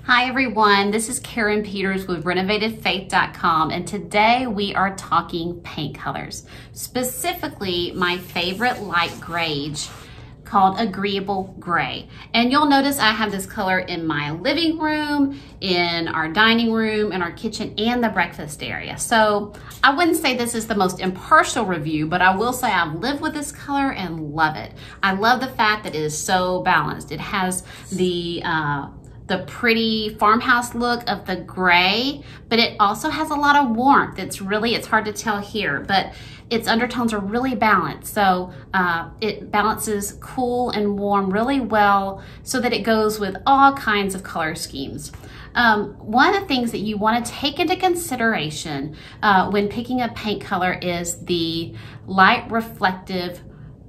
Hi everyone, this is Karin Peters with renovatedfaith.com and today we are talking paint colors. Specifically, my favorite light greige called Agreeable Gray. And you'll notice I have this color in my living room, in our dining room, in our kitchen, and the breakfast area. So I wouldn't say this is the most impartial review, but I will say I've lived with this color and love it. I love the fact that it is so balanced. It has the uh, the pretty farmhouse look of the gray, but it also has a lot of warmth. It's really, it's hard to tell here, but its undertones are really balanced. So uh, it balances cool and warm really well so that it goes with all kinds of color schemes. Um, one of the things that you want to take into consideration uh, when picking a paint color is the light reflective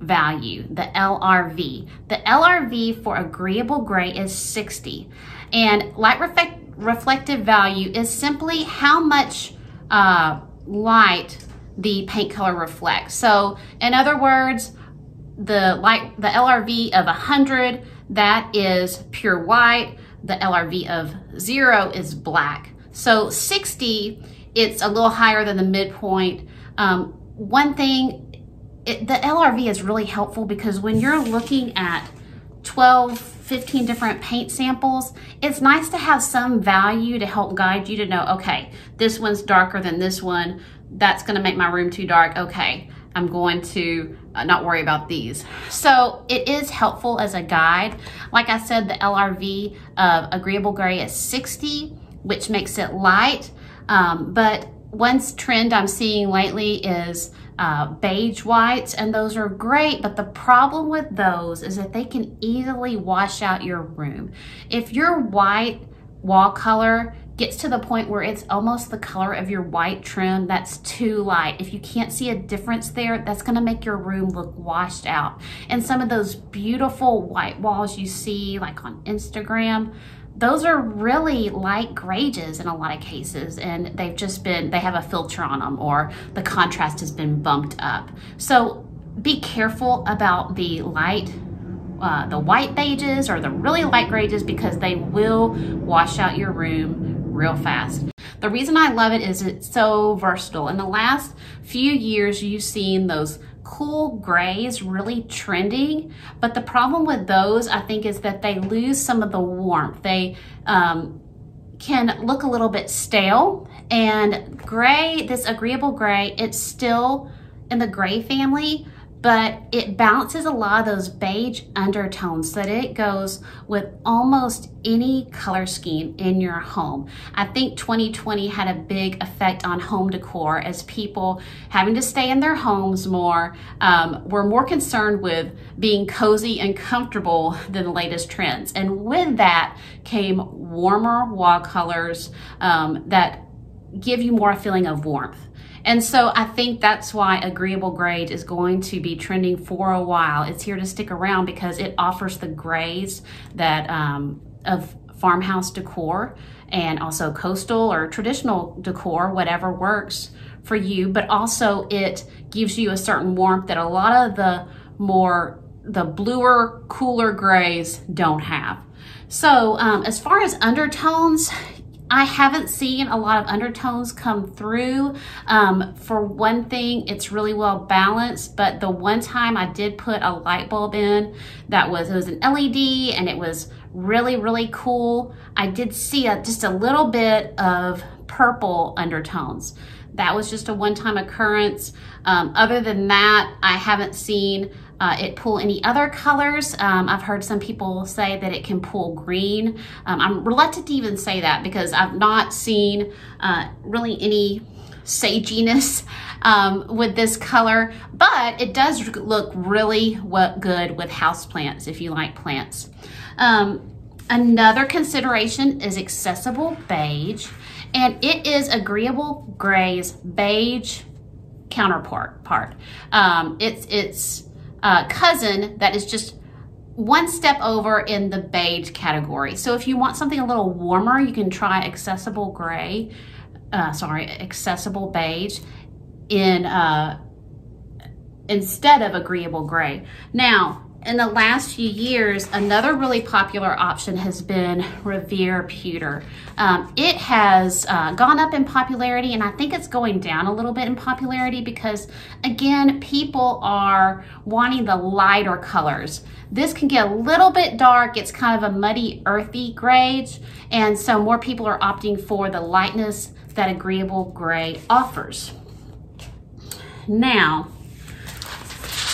value, the LRV. The LRV for agreeable gray is 60. And light reflect reflective value is simply how much uh, light the paint color reflects. So in other words, the light, the LRV of 100, that is pure white. The LRV of zero is black. So 60, it's a little higher than the midpoint. Um, one thing it, the LRV is really helpful because when you're looking at 12, 15 different paint samples, it's nice to have some value to help guide you to know, okay, this one's darker than this one. That's gonna make my room too dark. Okay, I'm going to uh, not worry about these. So it is helpful as a guide. Like I said, the LRV of Agreeable Gray is 60, which makes it light. Um, but one trend I'm seeing lately is uh, beige whites, and those are great, but the problem with those is that they can easily wash out your room. If your white wall color gets to the point where it's almost the color of your white trim that's too light. If you can't see a difference there, that's gonna make your room look washed out. And some of those beautiful white walls you see like on Instagram, those are really light grays in a lot of cases and they've just been, they have a filter on them or the contrast has been bumped up. So be careful about the light, uh, the white beiges or the really light grays because they will wash out your room real fast. The reason I love it is it's so versatile. In the last few years, you've seen those cool grays really trending. But the problem with those, I think, is that they lose some of the warmth. They um, can look a little bit stale. And gray, this agreeable gray, it's still in the gray family, but it balances a lot of those beige undertones so that it goes with almost any color scheme in your home. I think 2020 had a big effect on home decor as people having to stay in their homes more um, were more concerned with being cozy and comfortable than the latest trends. And with that came warmer wall colors um, that give you more a feeling of warmth. And so I think that's why Agreeable Gray is going to be trending for a while. It's here to stick around because it offers the grays that um, of farmhouse decor and also coastal or traditional decor, whatever works for you, but also it gives you a certain warmth that a lot of the more, the bluer, cooler grays don't have. So um, as far as undertones, I haven't seen a lot of undertones come through. Um, for one thing, it's really well balanced, but the one time I did put a light bulb in that was, it was an LED and it was really, really cool. I did see a, just a little bit of purple undertones. That was just a one-time occurrence. Um, other than that, I haven't seen uh, it pull any other colors. Um, I've heard some people say that it can pull green. Um, I'm reluctant to even say that because I've not seen uh, really any saginess um, with this color, but it does look really good with houseplants if you like plants. Um, another consideration is accessible beige, and it is agreeable gray's beige counterpart part. Um, it's it's uh, cousin that is just one step over in the beige category. So if you want something a little warmer, you can try accessible gray, uh, sorry, accessible beige in uh, instead of agreeable gray. Now, in the last few years, another really popular option has been Revere Pewter. Um, it has uh, gone up in popularity and I think it's going down a little bit in popularity because again, people are wanting the lighter colors. This can get a little bit dark. It's kind of a muddy, earthy gray. And so more people are opting for the lightness that agreeable gray offers. Now,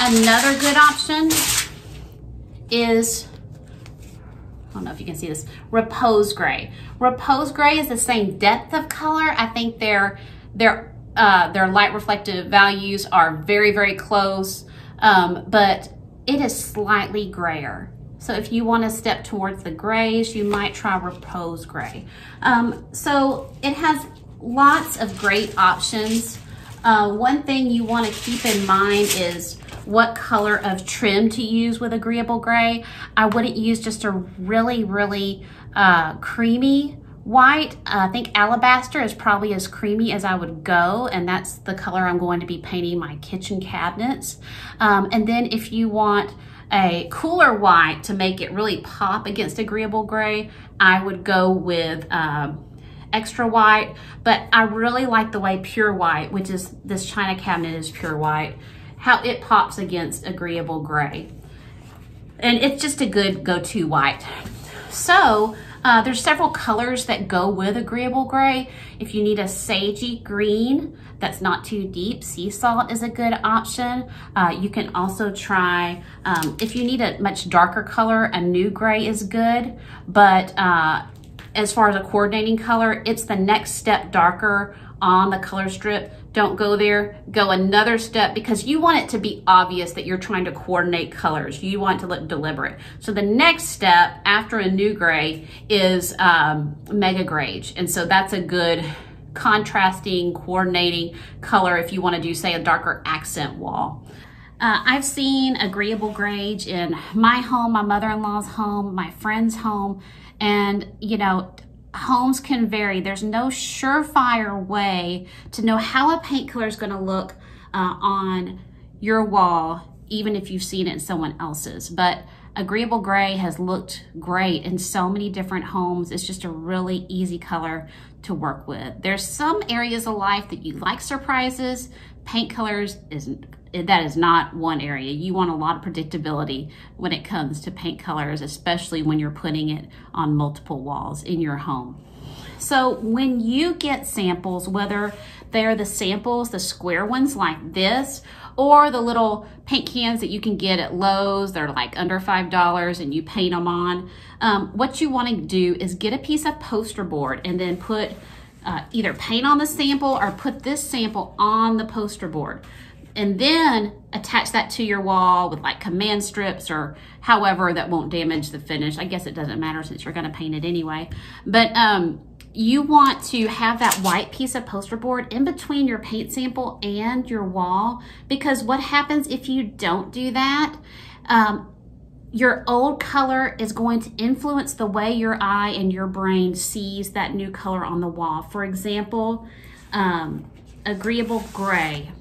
another good option is, I don't know if you can see this, Repose Gray. Repose Gray is the same depth of color. I think their, their, uh, their light reflective values are very, very close, um, but it is slightly grayer. So if you want to step towards the grays, you might try Repose Gray. Um, so it has lots of great options. Uh, one thing you want to keep in mind is what color of trim to use with Agreeable Gray. I wouldn't use just a really, really uh, creamy white. I think Alabaster is probably as creamy as I would go, and that's the color I'm going to be painting my kitchen cabinets. Um, and then if you want a cooler white to make it really pop against Agreeable Gray, I would go with um, extra white, but I really like the way pure white, which is this china cabinet is pure white, how it pops against agreeable gray. And it's just a good go-to white. So uh, there's several colors that go with agreeable gray. If you need a sagey green that's not too deep, sea salt is a good option. Uh, you can also try, um, if you need a much darker color, Anew Gray is good, but uh, as far as a coordinating color, it's the next step darker on the color strip. Don't go there, go another step because you want it to be obvious that you're trying to coordinate colors. You want to look deliberate. So the next step after Anew Gray is um, Mega Greige. And so that's a good contrasting, coordinating color if you want to do, say, a darker accent wall. Uh, I've seen agreeable grage in my home, my mother-in-law's home, my friend's home, and you know, homes can vary. There's no surefire way to know how a paint color is going to look uh, on your wall, even if you've seen it in someone else's. But Agreeable Gray has looked great in so many different homes. It's just a really easy color to work with. There's some areas of life that you like surprises. Paint colors isn't that is not one area. You want a lot of predictability when it comes to paint colors, especially when you're putting it on multiple walls in your home. So when you get samples, whether they're the samples, the square ones like this, or the little paint cans that you can get at Lowe's, they're like under $5 and you paint them on. Um, what you wanna do is get a piece of poster board and then put uh, either paint on the sample or put this sample on the poster board and then attach that to your wall with like command strips or however that won't damage the finish. I guess it doesn't matter since you're gonna paint it anyway. But um, you want to have that white piece of poster board in between your paint sample and your wall because what happens if you don't do that, um, your old color is going to influence the way your eye and your brain sees that new color on the wall. For example, um, agreeable gray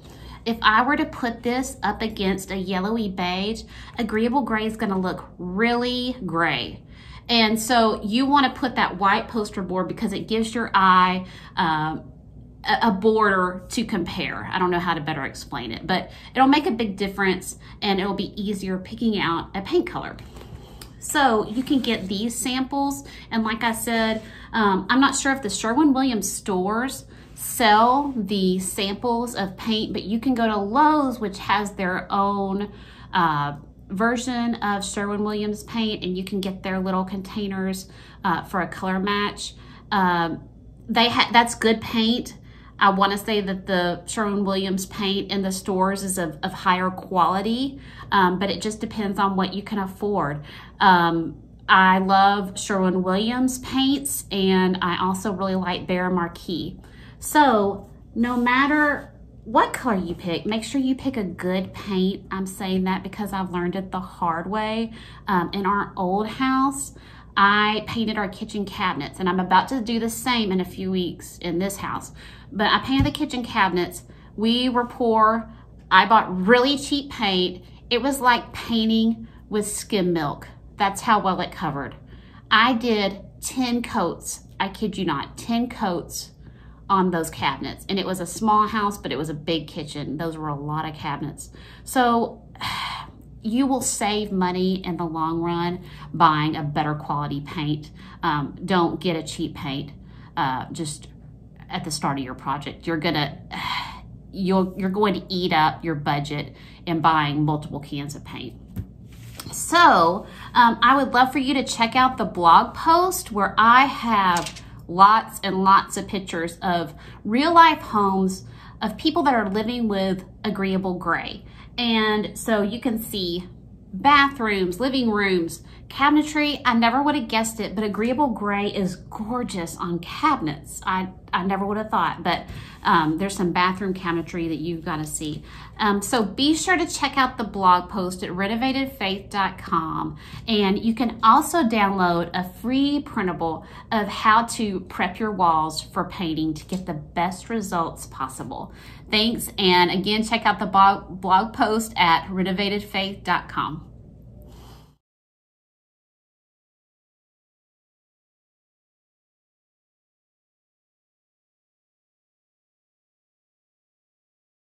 if I were to put this up against a yellowy beige, agreeable gray is gonna look really gray. And so you wanna put that white poster board because it gives your eye um, a border to compare. I don't know how to better explain it, but it'll make a big difference and it'll be easier picking out a paint color. So you can get these samples. And like I said, um, I'm not sure if the Sherwin-Williams stores sell the samples of paint, but you can go to Lowe's, which has their own uh, version of Sherwin-Williams paint, and you can get their little containers uh, for a color match. Um, they ha That's good paint. I want to say that the Sherwin-Williams paint in the stores is of, of higher quality, um, but it just depends on what you can afford. Um, I love Sherwin-Williams paints, and I also really like Behr Marquee. So no matter what color you pick, make sure you pick a good paint. I'm saying that because I've learned it the hard way. Um, in our old house, I painted our kitchen cabinets and I'm about to do the same in a few weeks in this house. But I painted the kitchen cabinets. We were poor. I bought really cheap paint. It was like painting with skim milk. That's how well it covered. I did 10 coats, I kid you not, 10 coats on those cabinets. And it was a small house, but it was a big kitchen. Those were a lot of cabinets. So you will save money in the long run buying a better quality paint. Um, don't get a cheap paint uh, just at the start of your project. You're gonna you're you're going to eat up your budget in buying multiple cans of paint. So um, I would love for you to check out the blog post where I have lots and lots of pictures of real life homes of people that are living with agreeable gray. And so you can see bathrooms, living rooms, cabinetry. I never would have guessed it, but agreeable gray is gorgeous on cabinets. I, I never would have thought, but um, there's some bathroom cabinetry that you've got to see. Um, so be sure to check out the blog post at renovatedfaith.com. And you can also download a free printable of how to prep your walls for painting to get the best results possible. Thanks. And again, check out the blog, blog post at renovatedfaith.com.